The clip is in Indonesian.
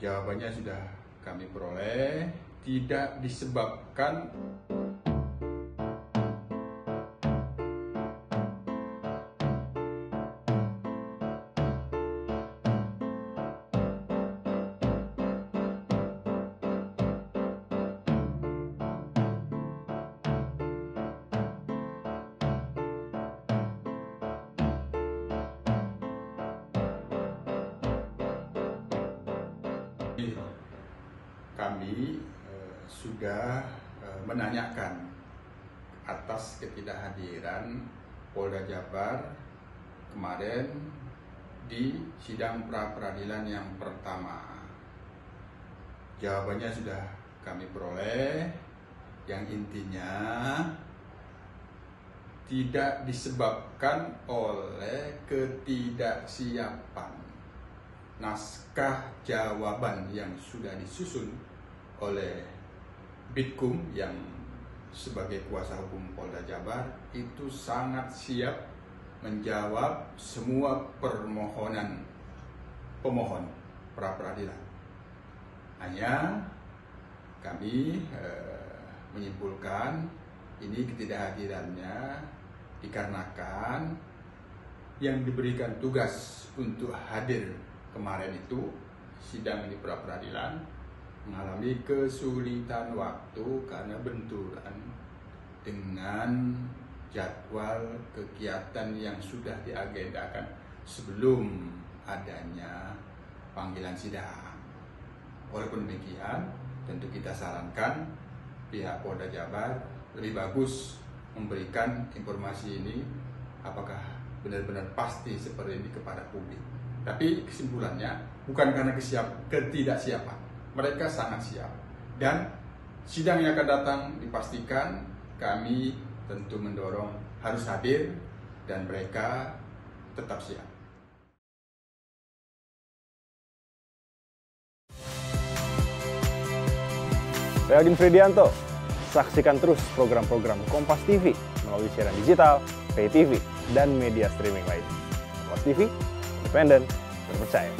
Jawabannya sudah kami peroleh, tidak disebabkan kami eh, sudah eh, menanyakan atas ketidakhadiran Polda Jabar kemarin di sidang pra peradilan yang pertama. Jawabannya sudah kami peroleh, yang intinya tidak disebabkan oleh ketidaksiapan naskah jawaban yang sudah disusun oleh Bitkum yang sebagai kuasa hukum Polda Jabar itu sangat siap menjawab semua permohonan pemohon pra peradilan. Hanya kami eh, menyimpulkan ini ketidakhadirannya dikarenakan yang diberikan tugas untuk hadir kemarin itu sidang di pra peradilan mengalami kesulitan waktu karena benturan dengan jadwal kegiatan yang sudah diagendakan sebelum adanya panggilan sidang. Walaupun demikian, tentu kita sarankan pihak Polda Jabar lebih bagus memberikan informasi ini apakah benar-benar pasti seperti ini kepada publik. Tapi kesimpulannya bukan karena kesiap, ketidaksiapan. Mereka sangat siap. Dan sidang yang akan datang dipastikan kami tentu mendorong harus hadir dan mereka tetap siap. Saya Agin Fridianto. Saksikan terus program-program Kompas TV melalui siaran digital, pay TV, dan media streaming lain. Kompas TV, independen, terpercaya.